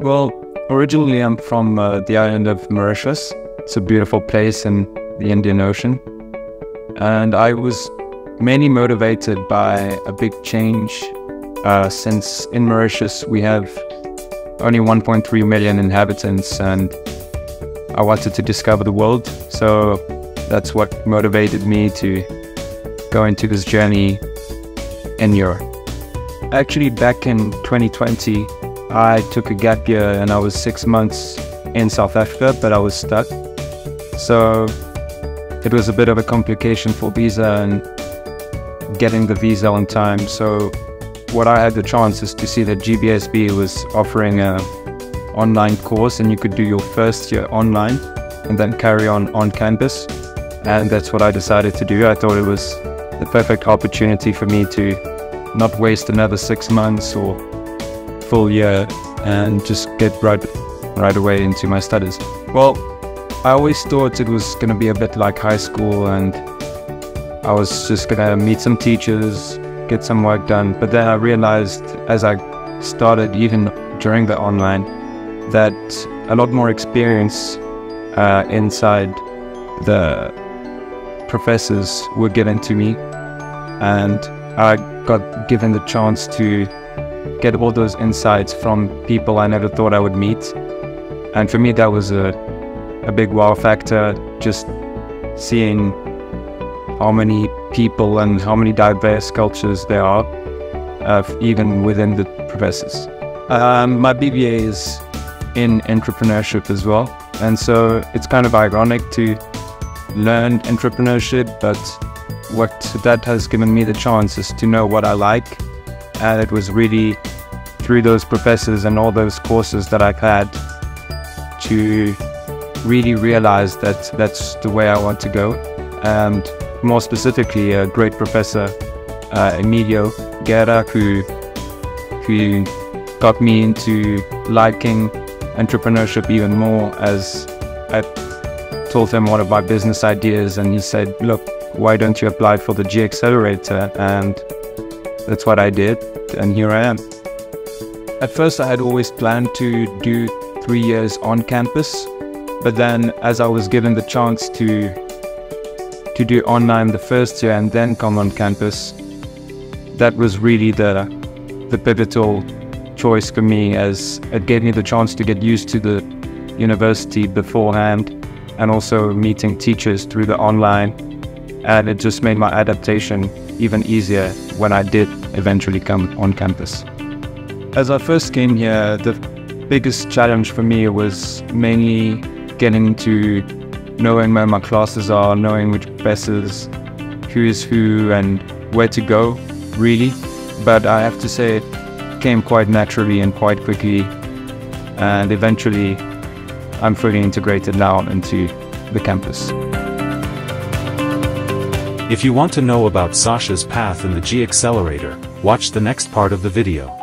Well, originally I'm from uh, the island of Mauritius. It's a beautiful place in the Indian Ocean. And I was mainly motivated by a big change uh, since in Mauritius we have only 1.3 million inhabitants and I wanted to discover the world. So that's what motivated me to go into this journey in Europe. Actually, back in 2020, I took a gap year and I was six months in South Africa, but I was stuck. So it was a bit of a complication for visa and getting the visa on time. So what I had the chance is to see that GBSB was offering a online course and you could do your first year online and then carry on on campus. And that's what I decided to do. I thought it was the perfect opportunity for me to not waste another six months or full year and just get right right away into my studies. Well, I always thought it was going to be a bit like high school and I was just going to meet some teachers, get some work done. But then I realized as I started, even during the online, that a lot more experience uh, inside the professors were given to me. And I got given the chance to get all those insights from people I never thought I would meet. And for me, that was a, a big wow factor, just seeing how many people and how many diverse cultures there are, uh, even within the professors. Um, my BBA is in entrepreneurship as well. And so it's kind of ironic to learn entrepreneurship, but what that has given me the chance is to know what I like and it was really through those professors and all those courses that I've had to really realize that that's the way I want to go. And more specifically, a great professor, uh, Emilio Guerra, who, who got me into liking entrepreneurship even more as I told him one of my business ideas and he said, look, why don't you apply for the G Accelerator? And that's what I did, and here I am. At first, I had always planned to do three years on campus, but then as I was given the chance to to do online the first year and then come on campus, that was really the the pivotal choice for me as it gave me the chance to get used to the university beforehand and also meeting teachers through the online and it just made my adaptation even easier when I did eventually come on campus. As I first came here, the biggest challenge for me was mainly getting to knowing where my classes are, knowing which buses, who is who, and where to go, really. But I have to say, it came quite naturally and quite quickly. And eventually, I'm fully integrated now into the campus. If you want to know about Sacha's path in the G Accelerator, watch the next part of the video.